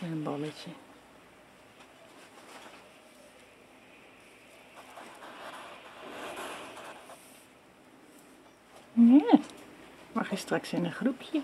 Met een balletje. Ja, mag je straks in een groepje.